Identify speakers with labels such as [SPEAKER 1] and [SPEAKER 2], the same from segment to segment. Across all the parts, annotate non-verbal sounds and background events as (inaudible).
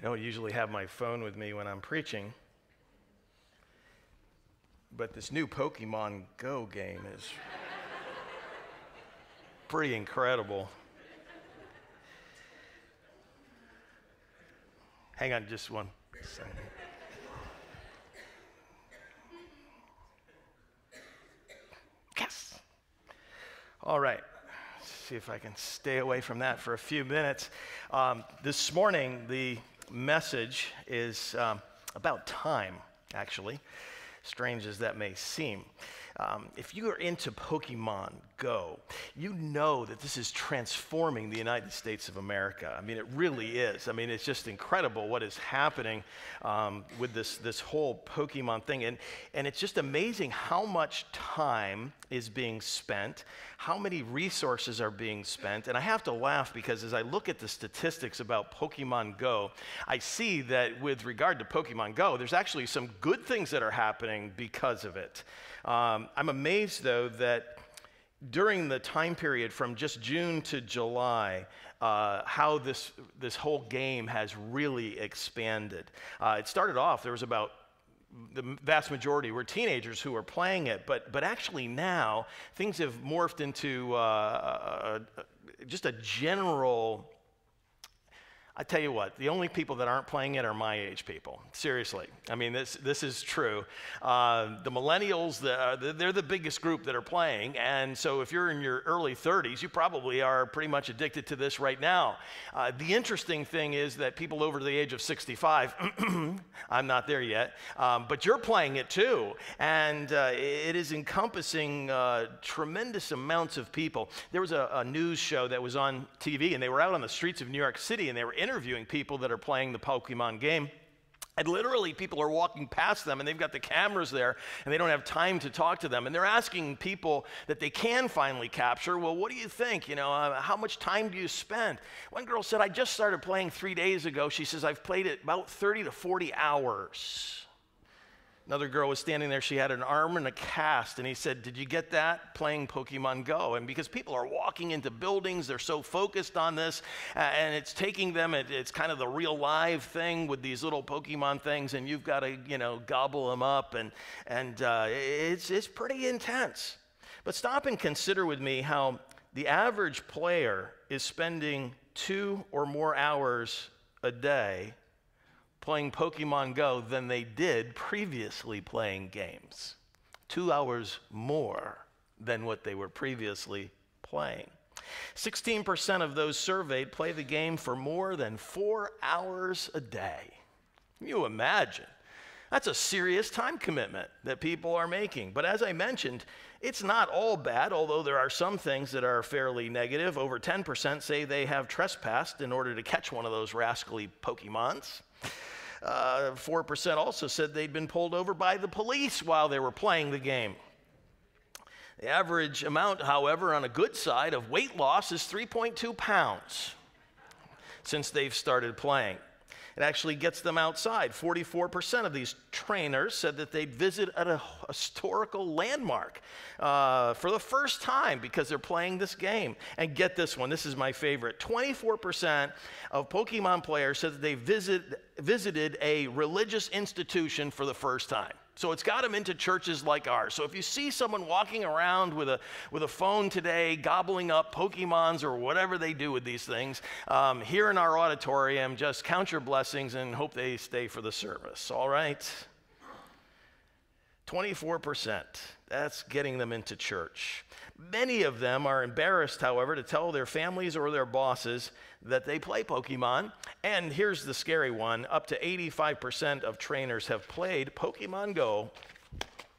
[SPEAKER 1] I don't usually have my phone with me when I'm preaching, but this new Pokemon Go game is pretty incredible. Hang on just one second. Yes. All right. See if I can stay away from that for a few minutes. Um, this morning, the message is um, about time, actually, strange as that may seem. Um, if you are into Pokemon Go, you know that this is transforming the United States of America. I mean, it really is. I mean, it's just incredible what is happening um, with this, this whole Pokemon thing. And, and it's just amazing how much time is being spent, how many resources are being spent. And I have to laugh because as I look at the statistics about Pokemon Go, I see that with regard to Pokemon Go, there's actually some good things that are happening because of it. Um, I'm amazed, though, that during the time period from just June to July, uh, how this, this whole game has really expanded. Uh, it started off, there was about the vast majority were teenagers who were playing it, but, but actually now things have morphed into uh, just a general I tell you what, the only people that aren't playing it are my age people. Seriously. I mean, this, this is true. Uh, the millennials, the, they're the biggest group that are playing. And so if you're in your early 30s, you probably are pretty much addicted to this right now. Uh, the interesting thing is that people over the age of 65, (clears throat) I'm not there yet, um, but you're playing it too. And uh, it is encompassing uh, tremendous amounts of people. There was a, a news show that was on TV, and they were out on the streets of New York City, and they were interviewing people that are playing the Pokemon game. And literally, people are walking past them and they've got the cameras there and they don't have time to talk to them. And they're asking people that they can finally capture, well, what do you think? You know, uh, how much time do you spend? One girl said, I just started playing three days ago. She says, I've played it about 30 to 40 hours. Another girl was standing there. She had an arm and a cast. And he said, Did you get that? Playing Pokemon Go. And because people are walking into buildings, they're so focused on this. Uh, and it's taking them, it, it's kind of the real live thing with these little Pokemon things. And you've got to, you know, gobble them up. And, and uh, it's, it's pretty intense. But stop and consider with me how the average player is spending two or more hours a day playing Pokemon Go than they did previously playing games. Two hours more than what they were previously playing. 16% of those surveyed play the game for more than four hours a day. Can you imagine? That's a serious time commitment that people are making. But as I mentioned, it's not all bad, although there are some things that are fairly negative. Over 10% say they have trespassed in order to catch one of those rascally Pokemons. Uh, 4% also said they'd been pulled over by the police while they were playing the game. The average amount, however, on a good side of weight loss is 3.2 pounds since they've started playing. It actually gets them outside. 44% of these trainers said that they'd visit a historical landmark uh, for the first time because they're playing this game. And get this one, this is my favorite. 24% of Pokemon players said that they visit, visited a religious institution for the first time. So it's got them into churches like ours. So if you see someone walking around with a, with a phone today, gobbling up Pokemons or whatever they do with these things, um, here in our auditorium, just count your blessings and hope they stay for the service. All right? 24%. That's getting them into church. Many of them are embarrassed, however, to tell their families or their bosses that they play Pokemon. And here's the scary one up to 85% of trainers have played Pokemon Go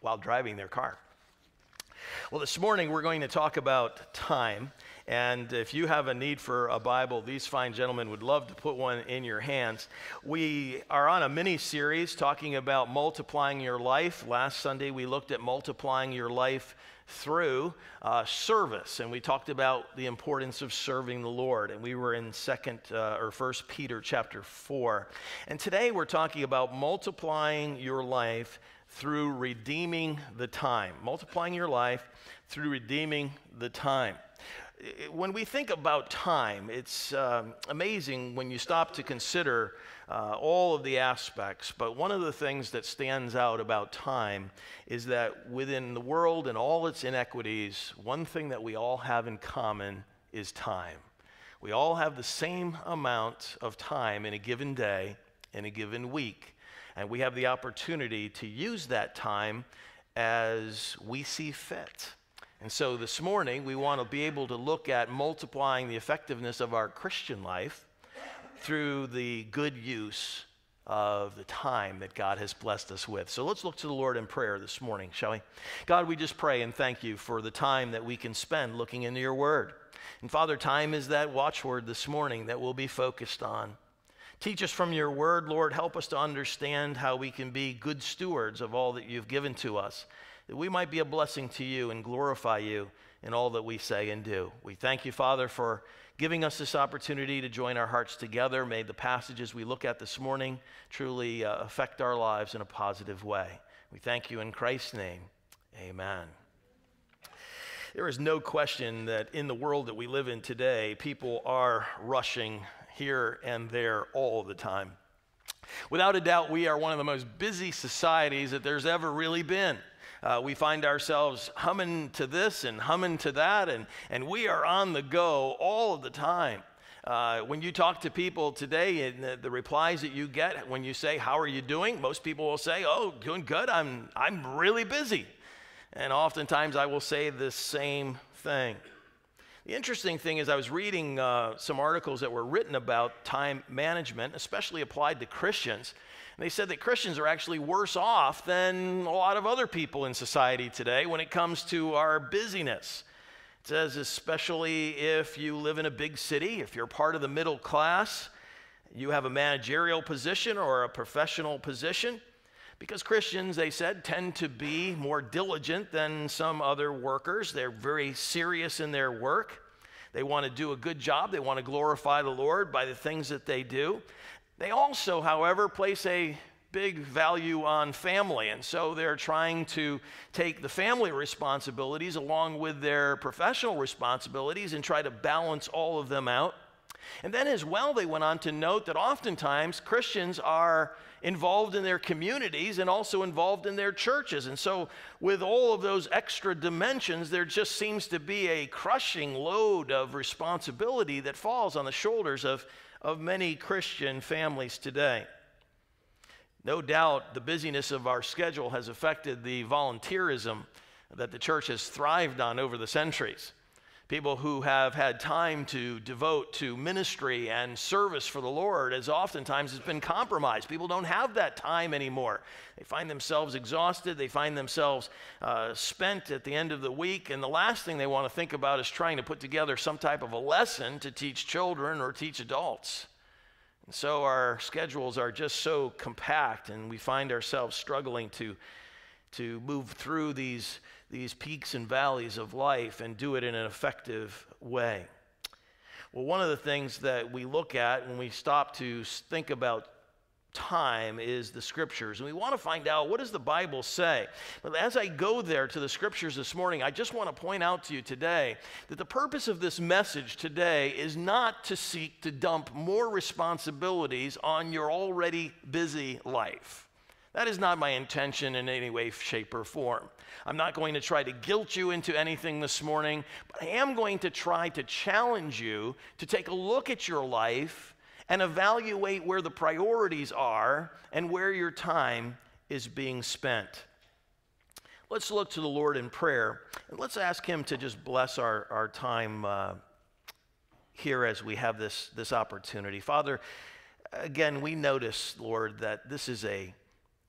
[SPEAKER 1] while driving their car. Well, this morning we're going to talk about time. And if you have a need for a Bible, these fine gentlemen would love to put one in your hands. We are on a mini series talking about multiplying your life. Last Sunday we looked at multiplying your life through uh, service, and we talked about the importance of serving the Lord. And we were in Second uh, or First Peter chapter four, and today we're talking about multiplying your life through redeeming the time, multiplying your life through redeeming the time. When we think about time, it's um, amazing when you stop to consider uh, all of the aspects. But one of the things that stands out about time is that within the world and all its inequities, one thing that we all have in common is time. We all have the same amount of time in a given day, in a given week. And we have the opportunity to use that time as we see fit. And so this morning, we want to be able to look at multiplying the effectiveness of our Christian life through the good use of the time that God has blessed us with. So let's look to the Lord in prayer this morning, shall we? God, we just pray and thank you for the time that we can spend looking into your word. And Father, time is that watchword this morning that we'll be focused on. Teach us from your word, Lord. Help us to understand how we can be good stewards of all that you've given to us, that we might be a blessing to you and glorify you in all that we say and do. We thank you, Father, for giving us this opportunity to join our hearts together. May the passages we look at this morning truly uh, affect our lives in a positive way. We thank you in Christ's name. Amen. There is no question that in the world that we live in today, people are rushing here and there all the time. Without a doubt, we are one of the most busy societies that there's ever really been. Uh, we find ourselves humming to this and humming to that, and, and we are on the go all of the time. Uh, when you talk to people today and the, the, replies that you get when you say, How are you doing? Most people will say, Oh, doing good. I'm, I'm really busy. And oftentimes I will say the same thing. The interesting thing is, I was reading uh, some articles that were written about time management, especially applied to Christians. And they said that Christians are actually worse off than a lot of other people in society today when it comes to our busyness. It says, especially if you live in a big city, if you're part of the middle class, you have a managerial position or a professional position. Because Christians, they said, tend to be more diligent than some other workers. They're very serious in their work. They want to do a good job. They want to glorify the Lord by the things that they do. They also, however, place a big value on family. And so they're trying to take the family responsibilities along with their professional responsibilities and try to balance all of them out. And then, as well, they went on to note that oftentimes Christians are involved in their communities and also involved in their churches. And so, with all of those extra dimensions, there just seems to be a crushing load of responsibility that falls on the shoulders of, of many Christian families today. No doubt the busyness of our schedule has affected the volunteerism that the church has thrived on over the centuries people who have had time to devote to ministry and service for the Lord, as oftentimes has been compromised. People don't have that time anymore. They find themselves exhausted, they find themselves uh, spent at the end of the week, and the last thing they want to think about is trying to put together some type of a lesson to teach children or teach adults. And so our schedules are just so compact, and we find ourselves struggling to, to move through these these peaks and valleys of life and do it in an effective way. Well, one of the things that we look at when we stop to think about time is the scriptures. And we want to find out what does the bible say? But as i go there to the scriptures this morning i just want to point out to you today that the purpose of this message today is not to seek to dump more responsibilities on your already busy life that is not my intention in any way, shape, or form. I'm not going to try to guilt you into anything this morning, but I am going to try to challenge you to take a look at your life and evaluate where the priorities are and where your time is being spent. Let's look to the Lord in prayer and let's ask Him to just bless our, our time uh, here as we have this, this opportunity. Father, again, we notice, Lord, that this is a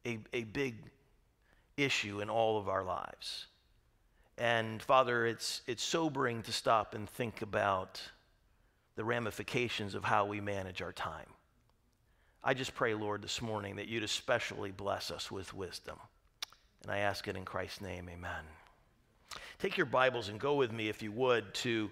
[SPEAKER 1] a, a big issue in all of our lives. And Father, it's, it's sobering to stop and think about the ramifications of how we manage our time. I just pray, Lord, this morning that you'd especially bless us with wisdom. And I ask it in Christ's name, amen. Take your Bibles and go with me, if you would, to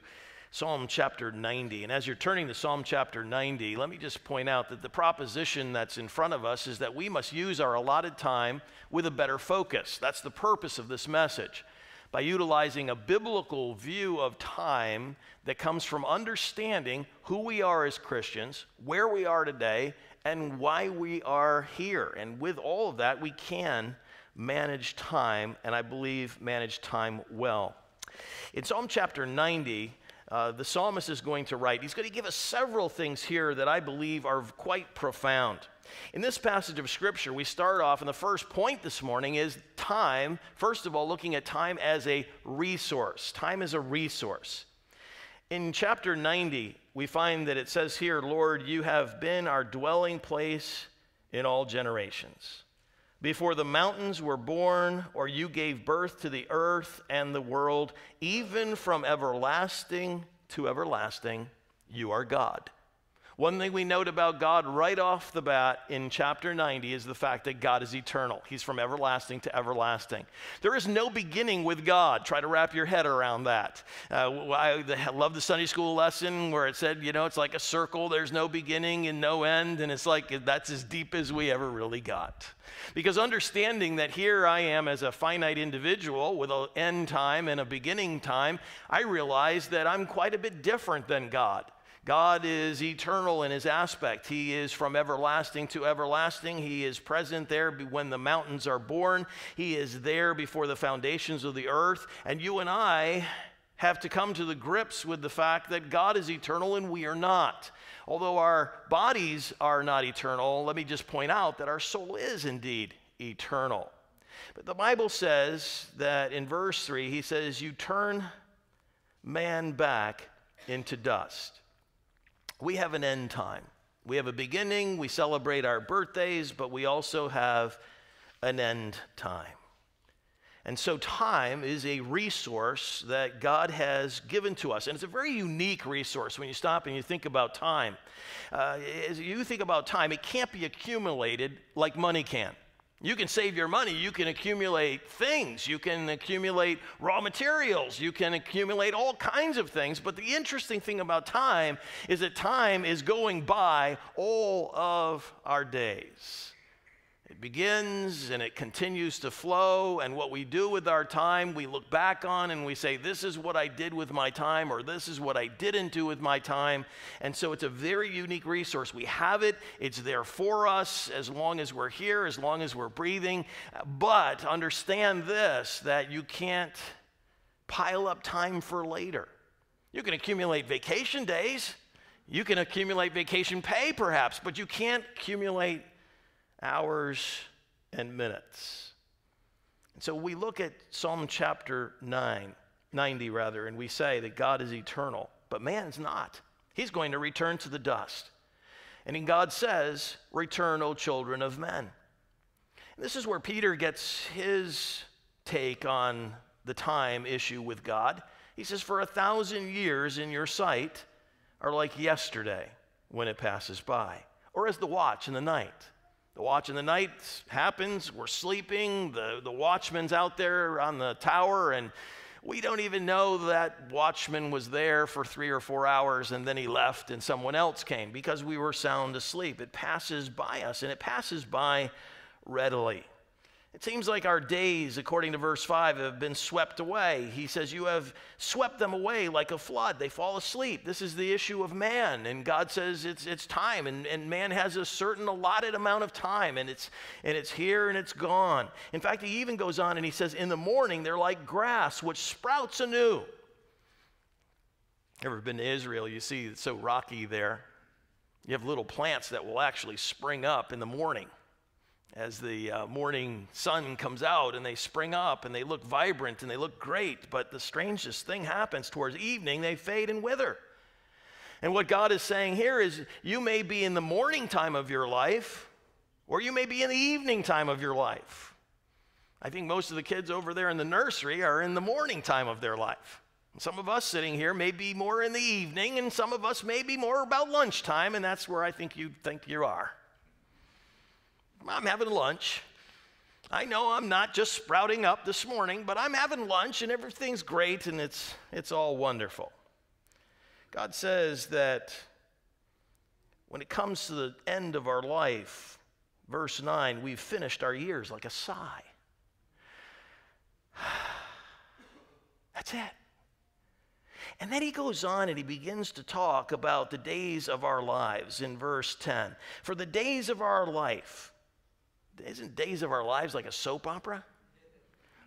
[SPEAKER 1] Psalm chapter 90. And as you're turning to Psalm chapter 90, let me just point out that the proposition that's in front of us is that we must use our allotted time with a better focus. That's the purpose of this message. By utilizing a biblical view of time that comes from understanding who we are as Christians, where we are today, and why we are here. And with all of that, we can manage time, and I believe manage time well. In Psalm chapter 90, uh, the psalmist is going to write. He's going to give us several things here that I believe are quite profound. In this passage of Scripture, we start off, and the first point this morning is time. First of all, looking at time as a resource. Time is a resource. In chapter 90, we find that it says here, Lord, you have been our dwelling place in all generations. Before the mountains were born, or you gave birth to the earth and the world, even from everlasting to everlasting, you are God. One thing we note about God right off the bat in chapter 90 is the fact that God is eternal. He's from everlasting to everlasting. There is no beginning with God. Try to wrap your head around that. Uh, I love the Sunday school lesson where it said, you know, it's like a circle, there's no beginning and no end, and it's like that's as deep as we ever really got. Because understanding that here I am as a finite individual with an end time and a beginning time, I realize that I'm quite a bit different than God. God is eternal in his aspect. He is from everlasting to everlasting. He is present there when the mountains are born. He is there before the foundations of the earth. And you and I have to come to the grips with the fact that God is eternal and we are not. Although our bodies are not eternal, let me just point out that our soul is indeed eternal. But the Bible says that in verse 3, he says, You turn man back into dust. We have an end time. We have a beginning, we celebrate our birthdays, but we also have an end time. And so, time is a resource that God has given to us. And it's a very unique resource when you stop and you think about time. Uh, as you think about time, it can't be accumulated like money can. You can save your money. You can accumulate things. You can accumulate raw materials. You can accumulate all kinds of things. But the interesting thing about time is that time is going by all of our days. It begins and it continues to flow. And what we do with our time, we look back on and we say, This is what I did with my time, or this is what I didn't do with my time. And so it's a very unique resource. We have it, it's there for us as long as we're here, as long as we're breathing. But understand this that you can't pile up time for later. You can accumulate vacation days. You can accumulate vacation pay, perhaps, but you can't accumulate hours, and minutes. And so we look at Psalm chapter 9, 90 rather, and we say that God is eternal, but man's not. He's going to return to the dust. And God says, Return, O children of men. And this is where Peter gets his take on the time issue with God. He says, For a thousand years in your sight are like yesterday when it passes by, or as the watch in the night. The watch in the night happens, we're sleeping, the, the watchman's out there on the tower, and we don't even know that watchman was there for three or four hours and then he left and someone else came because we were sound asleep. It passes by us and it passes by readily. It seems like our days, according to verse 5, have been swept away. He says, You have swept them away like a flood. They fall asleep. This is the issue of man. And God says it's, it's time. And, and man has a certain allotted amount of time. And it's, and it's here and it's gone. In fact, he even goes on and he says, In the morning, they're like grass, which sprouts anew. Ever been to Israel? You see it's so rocky there. You have little plants that will actually spring up in the morning as the uh, morning sun comes out and they spring up and they look vibrant and they look great. But the strangest thing happens towards evening, they fade and wither. And what God is saying here is you may be in the morning time of your life, or you may be in the evening time of your life. I think most of the kids over there in the nursery are in the morning time of their life. Some of us sitting here may be more in the evening, and some of us may be more about lunchtime, and that's where I think you think you are. I'm having lunch. I know I'm not just sprouting up this morning, but I'm having lunch and everything's great and it's, it's all wonderful. God says that when it comes to the end of our life, verse 9, we've finished our years like a sigh. (sighs) That's it. And then he goes on and he begins to talk about the days of our lives in verse 10. For the days of our life, isn't days of our lives like a soap opera?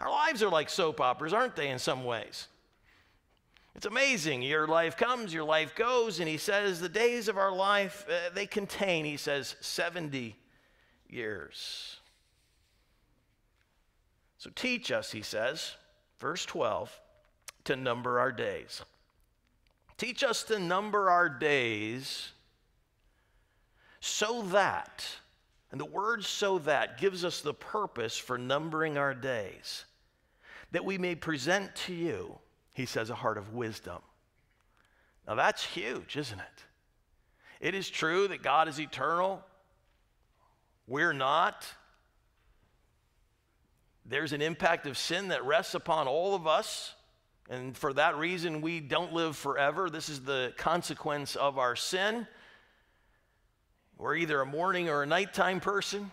[SPEAKER 1] Our lives are like soap operas, aren't they, in some ways? It's amazing. Your life comes, your life goes, and he says the days of our life, uh, they contain, he says, 70 years. So teach us, he says, verse 12, to number our days. Teach us to number our days so that, and the word so that gives us the purpose for numbering our days, that we may present to you, he says, a heart of wisdom. Now that's huge, isn't it? It is true that God is eternal. We're not. There's an impact of sin that rests upon all of us. And for that reason, we don't live forever. This is the consequence of our sin. We're either a morning or a nighttime person.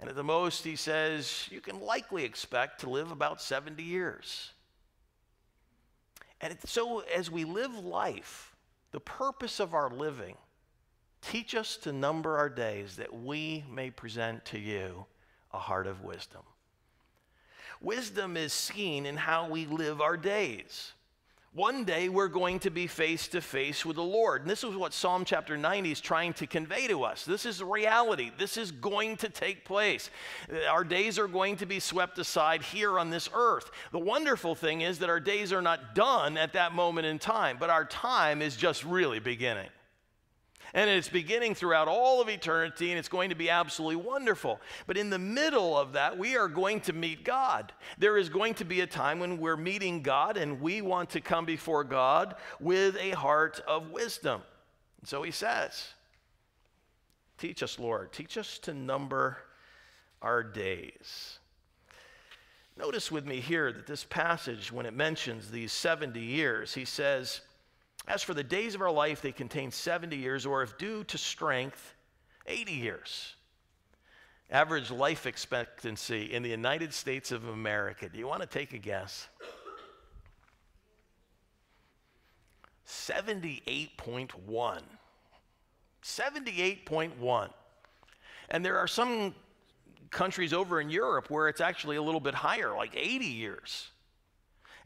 [SPEAKER 1] And at the most, he says, you can likely expect to live about 70 years. And so, as we live life, the purpose of our living, teach us to number our days that we may present to you a heart of wisdom. Wisdom is seen in how we live our days. One day we're going to be face to face with the Lord. And this is what Psalm chapter 90 is trying to convey to us. This is reality. This is going to take place. Our days are going to be swept aside here on this earth. The wonderful thing is that our days are not done at that moment in time, but our time is just really beginning. And it's beginning throughout all of eternity, and it's going to be absolutely wonderful. But in the middle of that, we are going to meet God. There is going to be a time when we're meeting God, and we want to come before God with a heart of wisdom. And so he says, Teach us, Lord, teach us to number our days. Notice with me here that this passage, when it mentions these 70 years, he says, as for the days of our life, they contain 70 years, or if due to strength, 80 years. Average life expectancy in the United States of America. Do you want to take a guess? 78.1. 78.1. And there are some countries over in Europe where it's actually a little bit higher, like 80 years.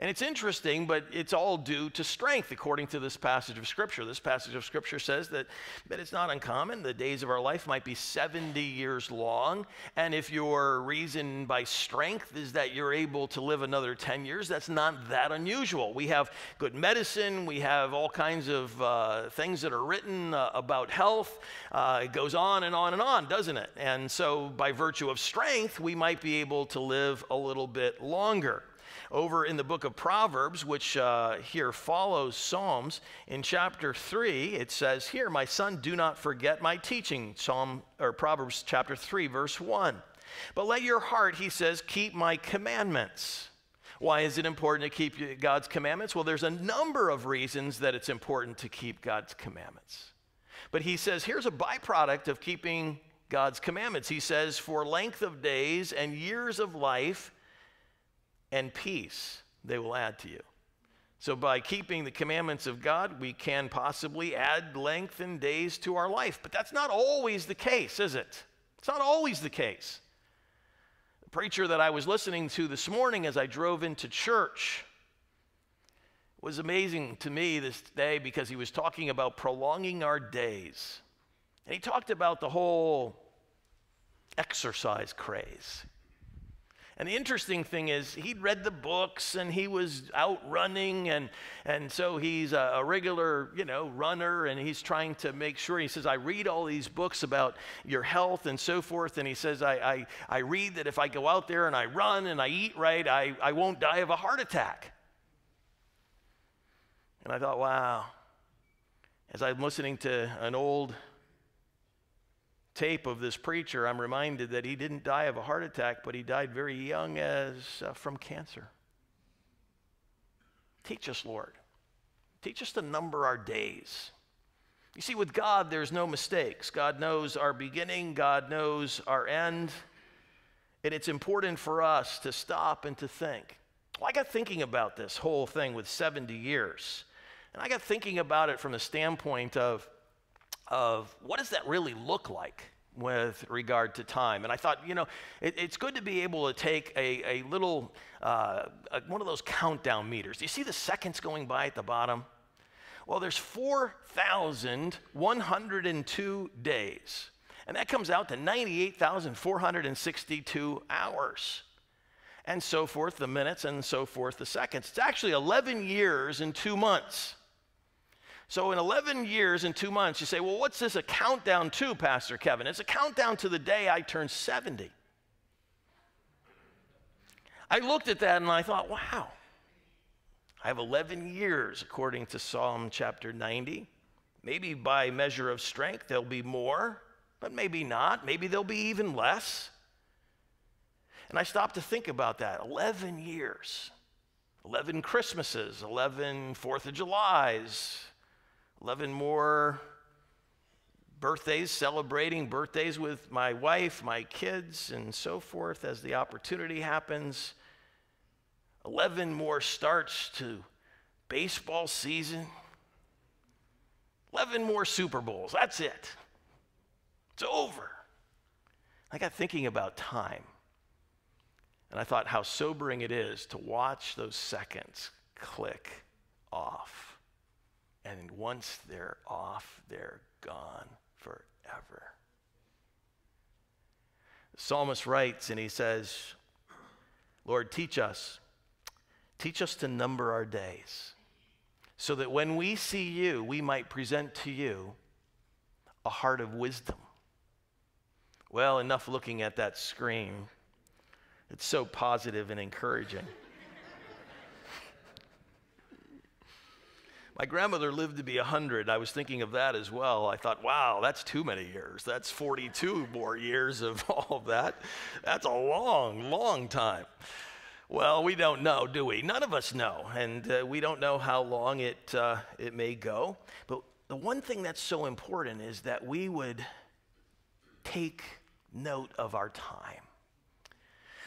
[SPEAKER 1] And it's interesting, but it's all due to strength, according to this passage of Scripture. This passage of Scripture says that, that it's not uncommon. The days of our life might be 70 years long. And if your reason by strength is that you're able to live another 10 years, that's not that unusual. We have good medicine, we have all kinds of uh, things that are written uh, about health. Uh, it goes on and on and on, doesn't it? And so, by virtue of strength, we might be able to live a little bit longer. Over in the book of Proverbs, which uh, here follows Psalms, in chapter 3, it says, Here, my son, do not forget my teaching. Psalm or Proverbs chapter 3, verse 1. But let your heart, he says, keep my commandments. Why is it important to keep God's commandments? Well, there's a number of reasons that it's important to keep God's commandments. But he says, here's a byproduct of keeping God's commandments. He says, for length of days and years of life and peace they will add to you. So, by keeping the commandments of God, we can possibly add length and days to our life. But that's not always the case, is it? It's not always the case. The preacher that I was listening to this morning as I drove into church was amazing to me this day because he was talking about prolonging our days. And he talked about the whole exercise craze. And the interesting thing is, he'd read the books and he was out running, and, and so he's a, a, regular, you know, runner, and he's trying to make sure. He says, I read all these books about your health and so forth, and he says, I, I, I read that if I go out there and I run and I eat right, I, I won't die of a heart attack. And I thought, wow. As I'm listening to an old tape of this preacher, I'm reminded that he didn't die of a heart attack, but he died very young as uh, from cancer. Teach us, Lord. Teach us to number our days. You see, with God, there's no mistakes. God knows our beginning, God knows our end. And it's important for us to stop and to think. Well, I got thinking about this whole thing with 70 years. And I got thinking about it from the standpoint of, of what does that really look like? with regard to time. And I thought, you know, it, it's good to be able to take a, a little, uh, a, one of those countdown meters. You see the seconds going by at the bottom? Well, there's 4,102 days. And that comes out to 98,462 hours. And so forth, the minutes, and so forth, the seconds. It's actually 11 years and two months. So, in 11 years and two months, you say, well, what's this a countdown to, Pastor Kevin? It's a countdown to the day I turn 70. I looked at that and I thought, wow, I have 11 years according to Psalm chapter 90. Maybe by measure of strength, there'll be more, but maybe not. Maybe there'll be even less. And I stopped to think about that 11 years, 11 Christmases, 11 Fourth of Julys, 11 more birthdays, celebrating birthdays with my wife, my kids, and so forth as the opportunity happens. 11 more starts to baseball season. 11 more Super Bowls. That's it. It's over. I got thinking about time. And I thought how sobering it is to watch those seconds click off. And once they're off, they're gone forever. The psalmist writes and he says, Lord, teach us. Teach us to number our days so that when we see you, we might present to you a heart of wisdom. Well, enough looking at that screen. It's so positive and encouraging. My grandmother lived to be 100. I was thinking of that as well. I thought, wow, that's too many years. That's 42 more years of (laughs) all of that. That's a long, long time. Well, we don't know, do we? None of us know. And uh, we don't know how long it, uh, it may go. But the one thing that's so important is that we would take note of our time.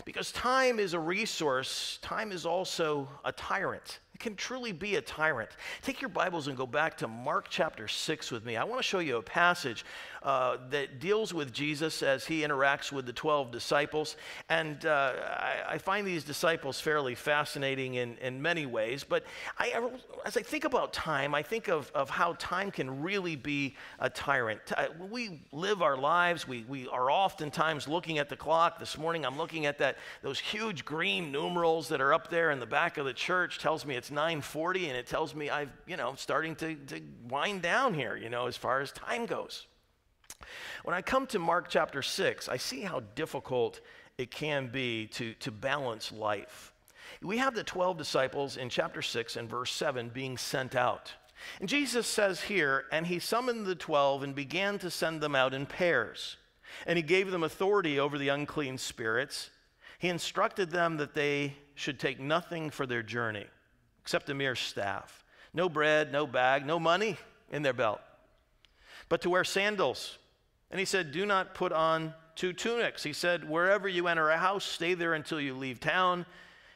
[SPEAKER 1] Because time is a resource, time is also a tyrant. It can truly be a tyrant. Take your Bibles and go back to Mark chapter 6 with me. I want to show you a passage uh, that deals with Jesus as he interacts with the 12 disciples. And uh, I, I, find these disciples fairly fascinating in, in many ways. But I, as I think about time, I think of, of how time can really be a tyrant. We live our lives, we, we are oftentimes looking at the clock. This morning I'm looking at that, those huge green numerals that are up there in the back of the church, tells me it's it's 9:40 and it tells me I've, you know, starting to, to wind down here, you know, as far as time goes. When I come to Mark chapter 6, I see how difficult it can be to, to balance life. We have the 12 disciples in chapter 6 and verse 7 being sent out. And Jesus says here, and he summoned the 12 and began to send them out in pairs. And he gave them authority over the unclean spirits. He instructed them that they should take nothing for their journey except a mere staff. No bread, no bag, no money in their belt, but to wear sandals. And he said, Do not put on two tunics. He said, Wherever you enter a house, stay there until you leave town.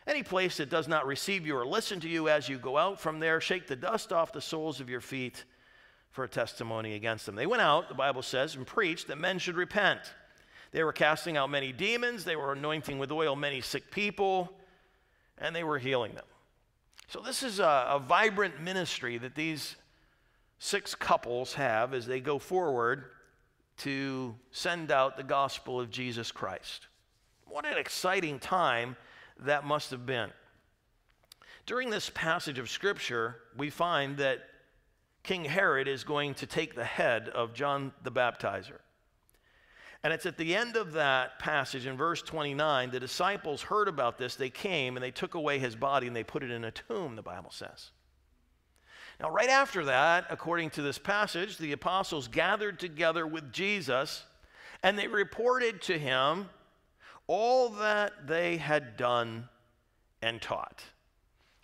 [SPEAKER 1] Any place that does not receive you or listen to you as you go out from there, shake the dust off the soles of your feet for a testimony against them. They went out, the Bible says, and preached that men should repent. They were casting out many demons, they were anointing with oil many sick people, and they were healing them. So, this is a, a vibrant ministry that these six couples have as they go forward to send out the gospel of Jesus Christ. What an exciting time that must have been. During this passage of Scripture, we find that King Herod is going to take the head of John the Baptizer. And it's at the end of that passage in verse 29, the disciples heard about this. They came and they took away his body and they put it in a tomb, the Bible says. Now, right after that, according to this passage, the apostles gathered together with Jesus and they reported to him all that they had done and taught.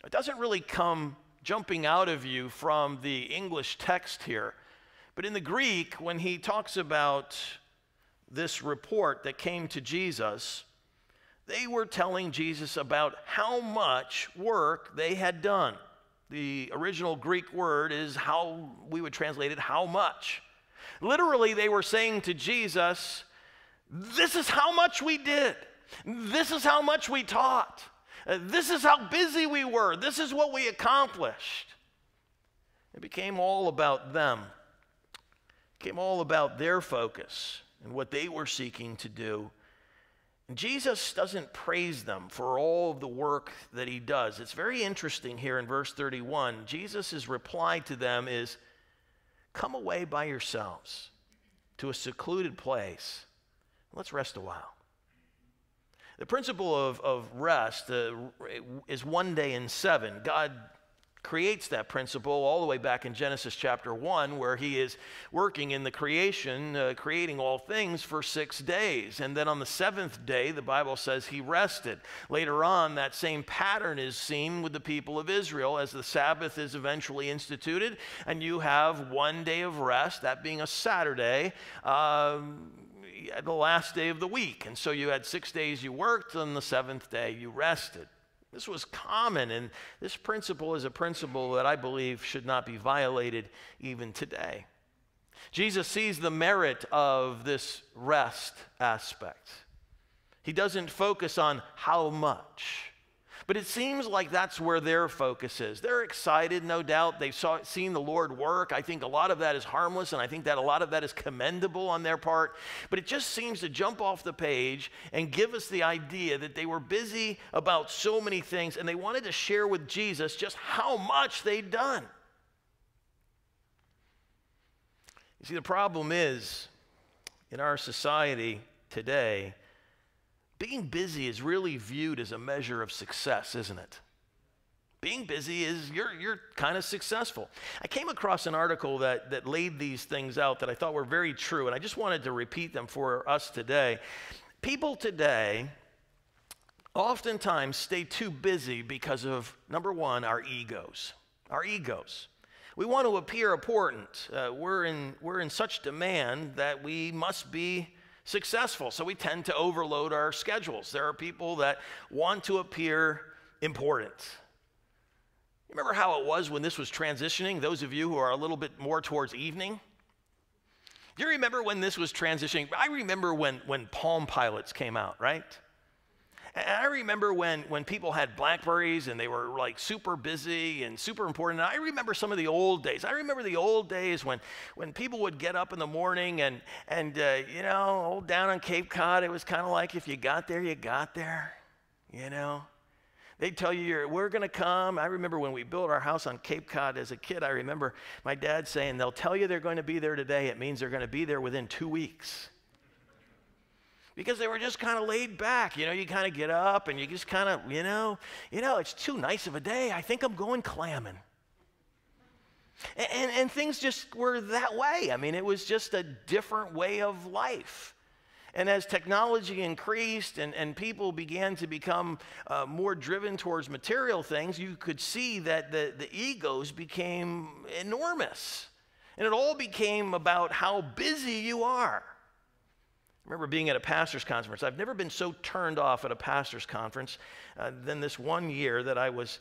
[SPEAKER 1] It doesn't really come jumping out of you from the English text here. But in the Greek, when he talks about this report that came to Jesus, they were telling Jesus about how much work they had done. The original Greek word is how we would translate it, how much. Literally, they were saying to Jesus, This is how much we did. This is how much we taught. This is how busy we were. This is what we accomplished. It became all about them, it became all about their focus and what they were seeking to do Jesus doesn't praise them for all of the work that he does. It's very interesting here in verse 31. Jesus' reply to them is Come away by yourselves to a secluded place. Let's rest a while. The principle of, of rest uh, is one day in seven. God creates that principle all the way back in Genesis chapter 1, where he is working in the creation, uh, creating all things for six days. And then on the seventh day, the Bible says he rested. Later on, that same pattern is seen with the people of Israel as the Sabbath is eventually instituted, and you have one day of rest, that being a Saturday. Um, the last day of the week. And so you had six days you worked, and the seventh day you rested. This was common, and this principle is a principle that I believe should not be violated even today. Jesus sees the merit of this rest aspect. He doesn't focus on how much, but it seems like that's where their focus is. They're excited, no doubt. They've saw, seen the Lord work. I think a lot of that is harmless, and I think that a lot of that is commendable on their part. But it just seems to jump off the page and give us the idea that they were busy about so many things, and they wanted to share with Jesus just how much they'd done. You see, the problem is in our society today, being busy is really viewed as a measure of success, isn't it? Being busy is you're, you're kind of successful. I came across an article that, that laid these things out that I thought were very true, and I just wanted to repeat them for us today. People today oftentimes stay too busy because of, number one, our egos. Our egos. We want to appear important. Uh, we're, in, we're in such demand that we must be successful. So we tend to overload our schedules. There are people that want to appear important. Remember how it was when this was transitioning? Those of you who are a little bit more towards evening? Do you remember when this was transitioning? I remember when, when Palm Pilots came out, right? And I remember when, when people had Blackberries and they were like super busy and super important. And I remember some of the old days. I remember the old days when, when people would get up in the morning and, and uh, you know, old down on Cape Cod, it was kind of like if you got there, you got there, you know. They'd tell you, we're going to come. I remember when we built our house on Cape Cod as a kid, I remember my dad saying, they'll tell you they're going to be there today. It means they're going to be there within two weeks because they were just kind of laid back. You know, you kind of get up and you just kind of, you know, you know, it's too nice of a day. I think I'm going clamming. And, and, and, things just were that way. I mean, it was just a different way of life. And as technology increased and, and people began to become uh, more driven towards material things, you could see that the, the egos became enormous. And it all became about how busy you are. Remember being at a pastor's conference. I've never been so turned off at a pastor's conference uh, than this one year that I was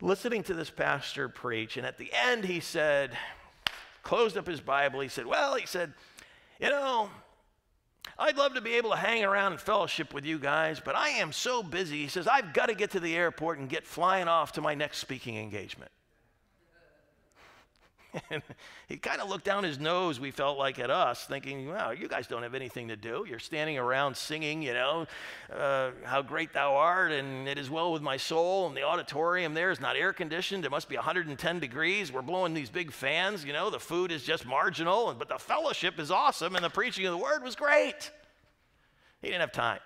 [SPEAKER 1] listening to this pastor preach. And at the end, he said, closed up his Bible. He said, Well, he said, you know, I'd love to be able to hang around and fellowship with you guys, but I am so busy. He says, I've got to get to the airport and get flying off to my next speaking engagement. (laughs) He kind of looked down his nose, we felt like at us, thinking, wow, you guys don't have anything to do. You're standing around singing, you know, uh, how great thou art, and it is well with my soul. And the auditorium there is not air conditioned. It must be 110 degrees. We're blowing these big fans, you know, the food is just marginal, but the fellowship is awesome, and the preaching of the word was great. He didn't have time.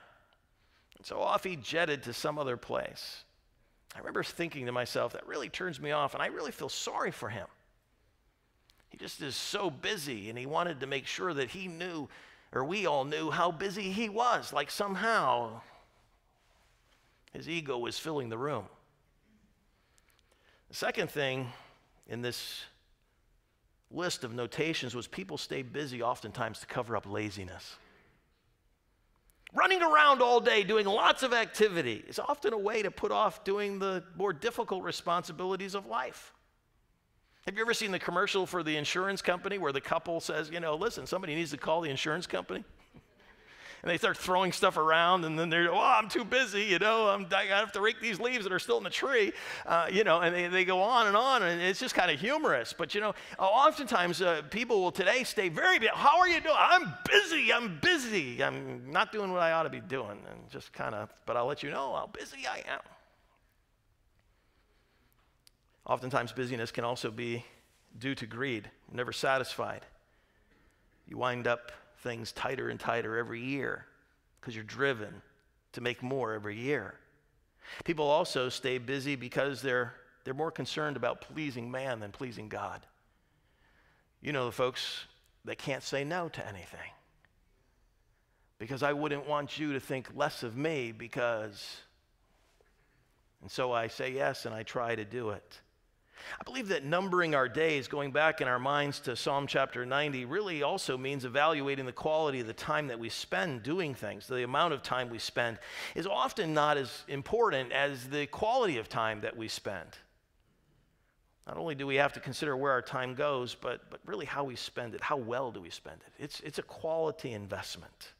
[SPEAKER 1] So off he jetted to some other place. I remember thinking to myself, that really turns me off, and I really feel sorry for him. He just is so busy, and he wanted to make sure that he knew, or we all knew, how busy he was. Like somehow his ego was filling the room. The second thing in this list of notations was people stay busy oftentimes to cover up laziness. Running around all day doing lots of activity is often a way to put off doing the more difficult responsibilities of life. Have you ever seen the commercial for the insurance company where the couple says, you know, listen, somebody needs to call the insurance company? and they start throwing stuff around, and then they're, oh, I'm too busy, you know, I'm, I have to rake these leaves that are still in the tree, uh, you know, and they, they go on and on, and it's just kind of humorous. But, you know, oftentimes uh, people will today stay very busy. How are you doing? I'm busy, I'm busy. I'm not doing what I ought to be doing, and just kind of, but I'll let you know how busy I am. Oftentimes, busyness can also be due to greed, never satisfied. You wind up things tighter and tighter every year because you're driven to make more every year. People also stay busy because they're, they're more concerned about pleasing man than pleasing God. You know the folks that can't say no to anything. Because I wouldn't want you to think less of me because. And so I say yes and I try to do it. I believe that numbering our days, going back in our minds to Psalm chapter 90, really also means evaluating the quality of the time that we spend doing things. The amount of time we spend is often not as important as the quality of time that we spend. Not only do we have to consider where our time goes, but, but really how we spend it. How well do we spend it? It's, it's a quality investment.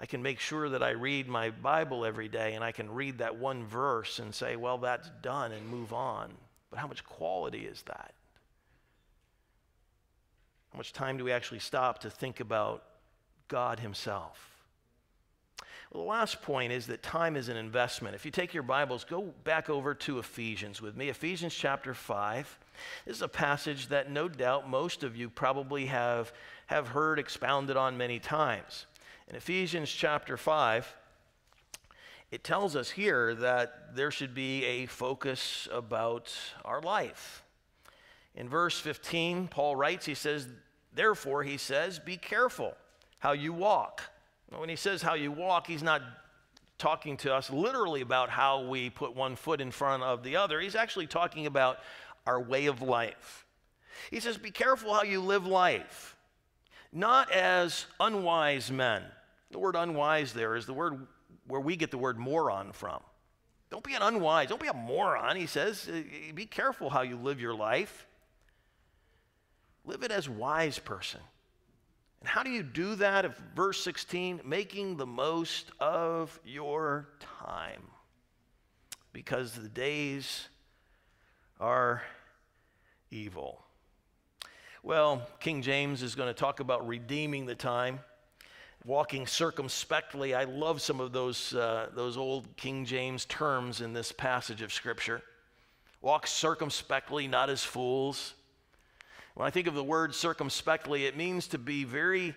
[SPEAKER 1] I can make sure that I read my Bible every day and I can read that one verse and say, well, that's done and move on. But how much quality is that? How much time do we actually stop to think about God Himself? Well, the last point is that time is an investment. If you take your Bibles, go back over to Ephesians with me. Ephesians chapter 5. This is a passage that no doubt most of you probably have, have heard expounded on many times. In Ephesians chapter 5, it tells us here that there should be a focus about our life. In verse 15, Paul writes, he says, Therefore, he says, be careful how you walk. When he says how you walk, he's not talking to us literally about how we put one foot in front of the other. He's actually talking about our way of life. He says, Be careful how you live life, not as unwise men the word unwise there is the word where we get the word moron from. Don't be an unwise, don't be a moron, he says. Uh, be careful how you live your life. Live it as wise person. And how do you do that? If verse 16, making the most of your time. Because the days are evil. Well, King James is going to talk about redeeming the time walking circumspectly. I love some of those, uh, those old King James terms in this passage of Scripture. Walk circumspectly, not as fools. When I think of the word circumspectly, it means to be very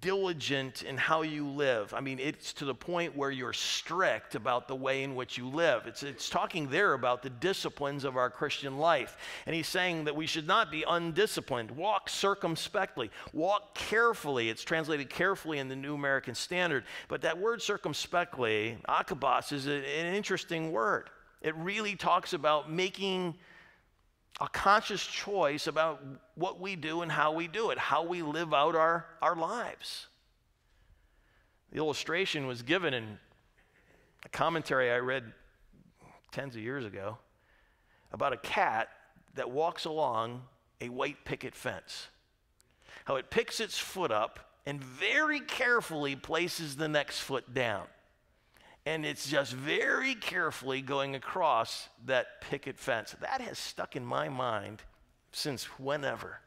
[SPEAKER 1] diligent in how you live. I mean, it's to the point where you're strict about the way in which you live. It's, it's talking there about the disciplines of our Christian life. And he's saying that we should not be undisciplined. Walk circumspectly, walk carefully. It's translated carefully in the New American Standard. But that word circumspectly, akabos, is an interesting word. It really talks about making a conscious choice about what we do and how we do it, how we live out our, our lives. The illustration was given in a commentary I read tens of years ago about a cat that walks along a white picket fence. How it picks its foot up and very carefully places the next foot down and it's just very carefully going across that picket fence. That has stuck in my mind since whenever.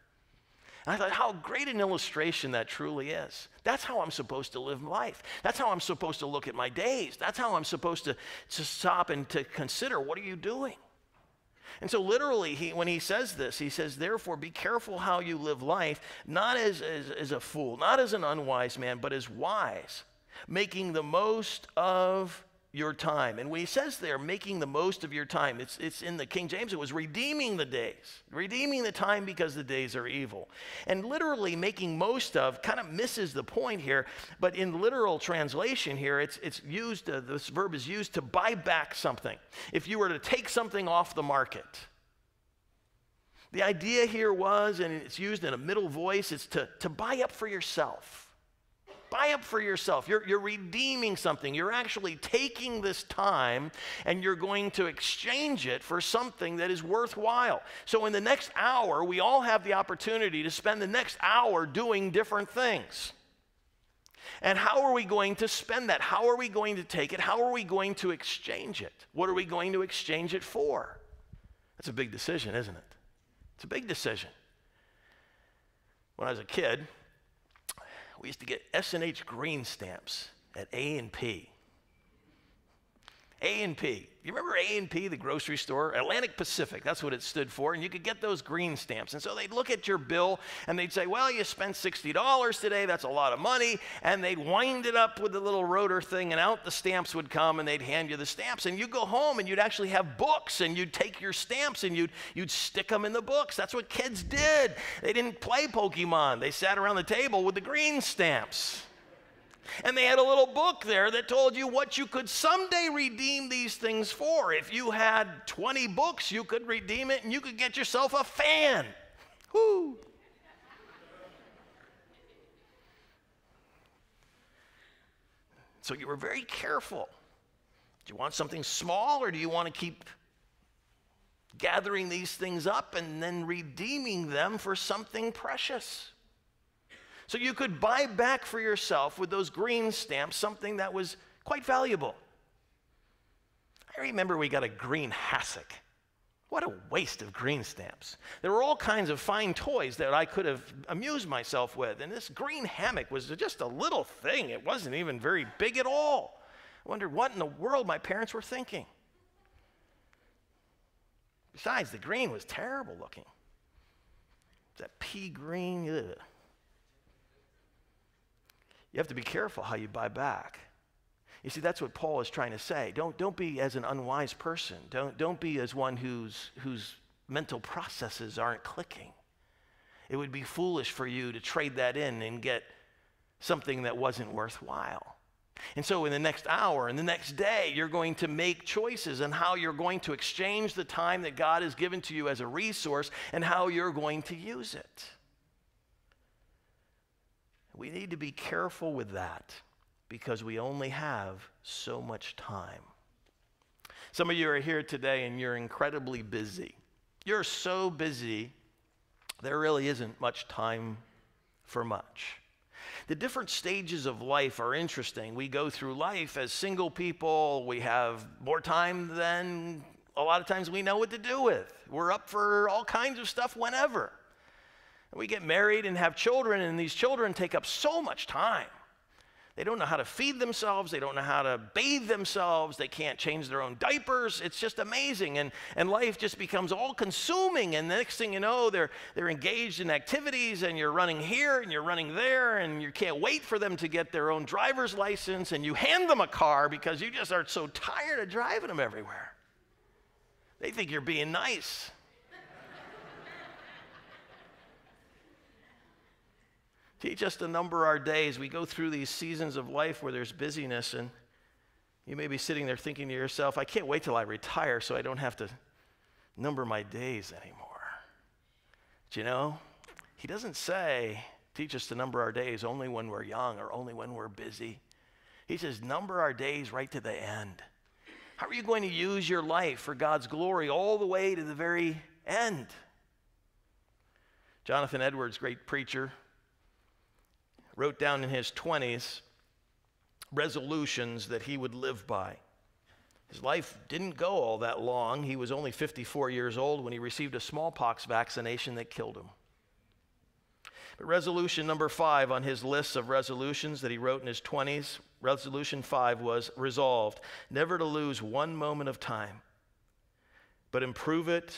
[SPEAKER 1] And I thought, how great an illustration that truly is. That's how I'm supposed to live life. That's how I'm supposed to look at my days. That's how I'm supposed to, to stop and to consider what are you doing? And so, literally, he, when he says this, he says, Therefore, be careful how you live life, not as, as, as a fool, not as an unwise man, but as wise making the most of your time. And when he says there, making the most of your time, it's, it's in the King James, it was redeeming the days, redeeming the time because the days are evil. And literally making most of kind of misses the point here, but in literal translation here, it's, it's used, uh, this verb is used to buy back something. If you were to take something off the market, the idea here was, and it's used in a middle voice, it's to, to buy up for yourself buy up for yourself. You're, you're redeeming something. You're actually taking this time and you're going to exchange it for something that is worthwhile. So, in the next hour, we all have the opportunity to spend the next hour doing different things. And how are we going to spend that? How are we going to take it? How are we going to exchange it? What are we going to exchange it for? That's a big decision, isn't it? It's a big decision. When I was a kid, we used to get S&H green stamps at A&P. A&P. You remember A&P, the grocery store? Atlantic Pacific, that's what it stood for. And you could get those green stamps. And so they'd look at your bill and they'd say, well, you spent $60 today. That's a lot of money. And they'd wind it up with the little rotor thing and out the stamps would come and they'd hand you the stamps. And you'd go home and you'd actually have books and you'd take your stamps and you'd, you'd stick them in the books. That's what kids did. They didn't play Pokemon. They sat around the table with the green stamps. And they had a little book there that told you what you could someday redeem these things for. If you had 20 books, you could redeem it and you could get yourself a fan. Whoo! So you were very careful. Do you want something small or do you want to keep gathering these things up and then redeeming them for something precious? So you could buy back for yourself with those green stamps something that was quite valuable. I remember we got a green hassock. What a waste of green stamps. There were all kinds of fine toys that I could have amused myself with, and this green hammock was just a little thing. It wasn't even very big at all. I wondered what in the world my parents were thinking. Besides, the green was terrible looking. That pea green, ugh. You have to be careful how you buy back. You see, that's what Paul is trying to say. Don't, don't be as an unwise person. Don't, don't be as one whose, whose mental processes aren't clicking. It would be foolish for you to trade that in and get something that wasn't worthwhile. And so, in the next hour and the next day, you're going to make choices on how you're going to exchange the time that God has given to you as a resource and how you're going to use it. We need to be careful with that because we only have so much time. Some of you are here today and you're incredibly busy. You're so busy, there really isn't much time for much. The different stages of life are interesting. We go through life as single people, we have more time than a lot of times we know what to do with. We're up for all kinds of stuff whenever. We get married and have children, and these children take up so much time. They don't know how to feed themselves. They don't know how to bathe themselves. They can't change their own diapers. It's just amazing. And, and life just becomes all consuming. And the next thing you know, they're, they're engaged in activities, and you're running here and you're running there, and you can't wait for them to get their own driver's license. And you hand them a car because you just are so tired of driving them everywhere. They think you're being nice. Teach us to number our days. We go through these seasons of life where there's busyness, and you may be sitting there thinking to yourself, I can't wait till I retire so I don't have to number my days anymore. Do you know? He doesn't say, teach us to number our days only when we're young or only when we're busy. He says, number our days right to the end. How are you going to use your life for God's glory all the way to the very end? Jonathan Edwards, great preacher, wrote down in his 20s resolutions that he would live by. His life didn't go all that long. He was only 54 years old when he received a smallpox vaccination that killed him. But resolution number five on his list of resolutions that he wrote in his 20s, resolution five was resolved never to lose one moment of time, but improve it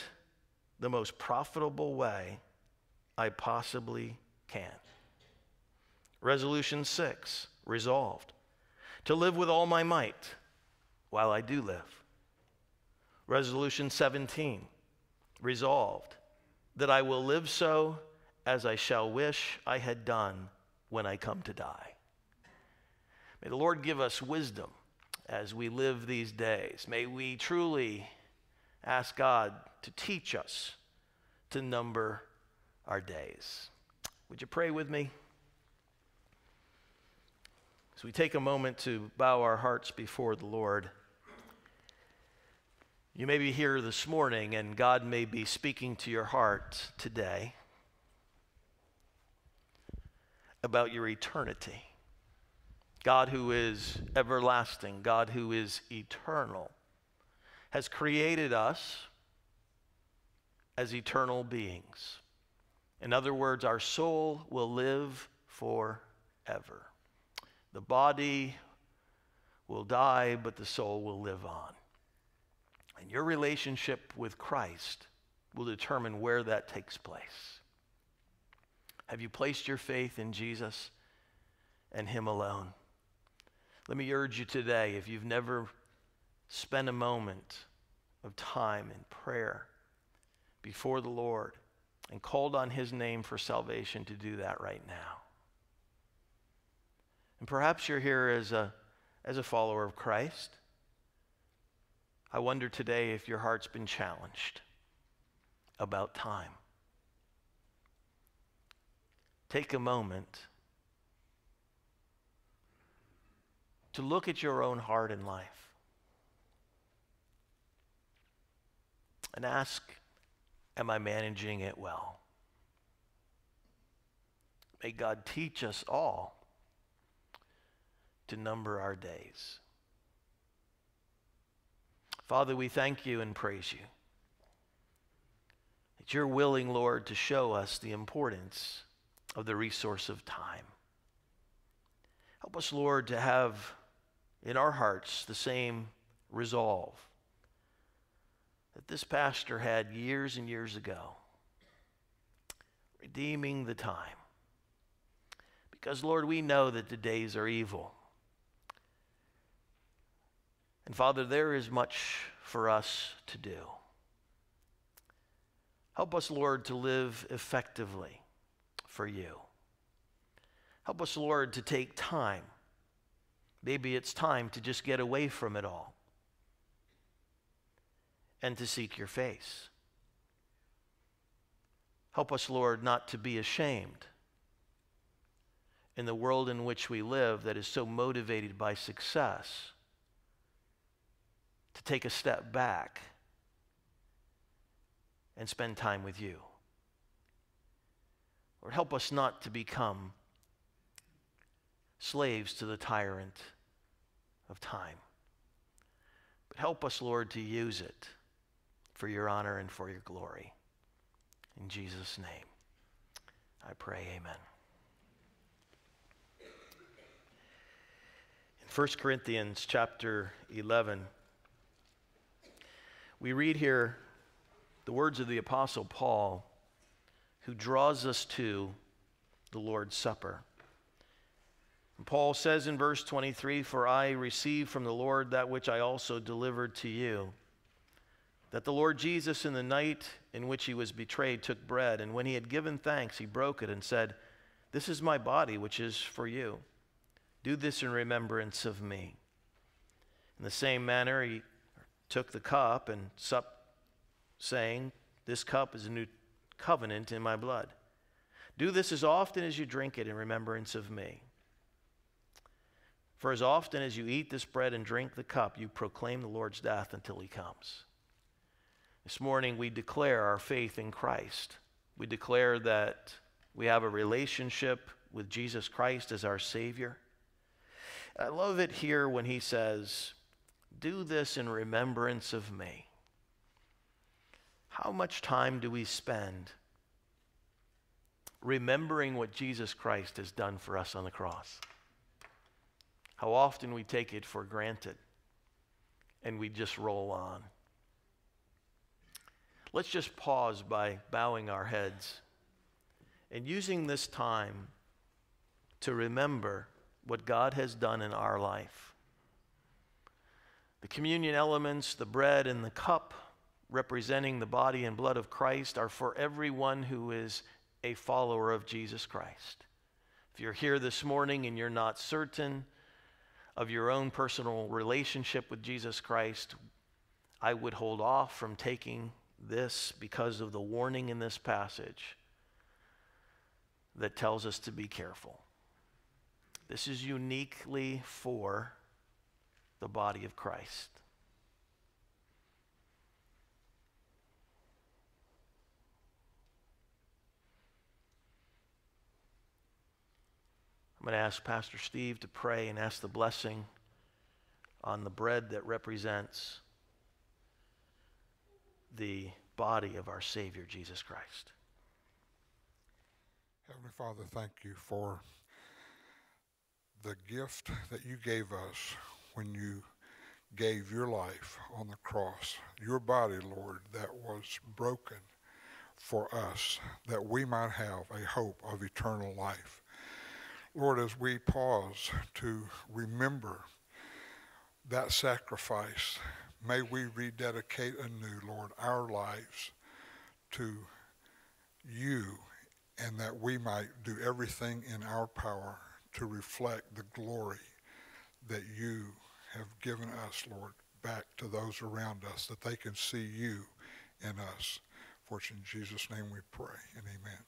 [SPEAKER 1] the most profitable way I possibly can. Resolution six, resolved to live with all my might, while I do live. Resolution 17 resolved that I will live so as I shall wish I had done when I come to die. May the Lord give us wisdom as we live these days. May we truly ask God to teach us to number our days. Would you pray with me? As we take a moment to bow our hearts before the Lord, you may be here this morning and God may be speaking to your heart today about your eternity. God who is everlasting, God who is eternal, has created us as eternal beings. In other words, our soul will live forever. The body will die, but the soul will live on. And your relationship with Christ will determine where that takes place. Have you placed your faith in Jesus and Him alone? Let me urge you today if you've never spent a moment of time in prayer before the Lord and called on His name for salvation to do that right now. And perhaps you're here as a, as a follower of Christ. I wonder today if your heart's been challenged about time. Take a moment to look at your own heart and life and ask Am I managing it well? May God teach us all to number our days. Father, we thank you and praise you that you're willing, Lord, to show us the importance of the resource of time. Help us, Lord, to have in our hearts the same resolve that this pastor had years and years ago, redeeming the time. Because, Lord, we know that the days are evil. And, Father, there is much for us to do. Help us, Lord, to live effectively for you. Help us, Lord, to take time. Maybe it's time to just get away from it all and to seek your face. Help us, Lord, not to be ashamed in the world in which we live that is so motivated by success, to take a step back and spend time with you. Lord, help us not to become slaves to the tyrant of time. But help us, Lord, to use it for your honor and for your glory. In Jesus' name, I pray, amen. In 1 Corinthians chapter 11, we read here the words of the Apostle Paul, who draws us to the Lord's Supper. And Paul says in verse 23 For I received from the Lord that which I also delivered to you that the Lord Jesus, in the night in which he was betrayed, took bread, and when he had given thanks, he broke it and said, This is my body, which is for you. Do this in remembrance of me. In the same manner, he took the cup and supped, saying, This cup is a new covenant in my blood. Do this as often as you drink it in remembrance of me. For as often as you eat this bread and drink the cup, you proclaim the Lord's death until he comes. This morning, we declare our faith in Christ. We declare that we have a relationship with Jesus Christ as our Savior. I love it here when he says, Do this in remembrance of me. How much time do we spend remembering what Jesus Christ has done for us on the cross? How often we take it for granted and we just roll on. Let's just pause by bowing our heads and using this time to remember what God has done in our life. The communion elements, the bread and the cup, representing the body and blood of Christ, are for everyone who is a follower of Jesus Christ. If you're here this morning and you're not certain of your own personal relationship with Jesus Christ, I would hold off from taking this because of the warning in this passage that tells us to be careful. This is uniquely for the body of Christ. I'm going to ask Pastor Steve to pray and ask the blessing on the bread that represents the body of our Savior, Jesus Christ.
[SPEAKER 2] Heavenly Father, thank you for the gift that you gave us when you gave your life on the cross, your body, Lord, that was broken for us, that we might have a hope of eternal life. Lord, as we pause to remember that sacrifice, may we rededicate anew, Lord, our lives to you, and that we might do everything in our power to reflect the glory that you have given us, Lord, back to those around us, that they can see you in us. For it's in Jesus' name we pray, and amen.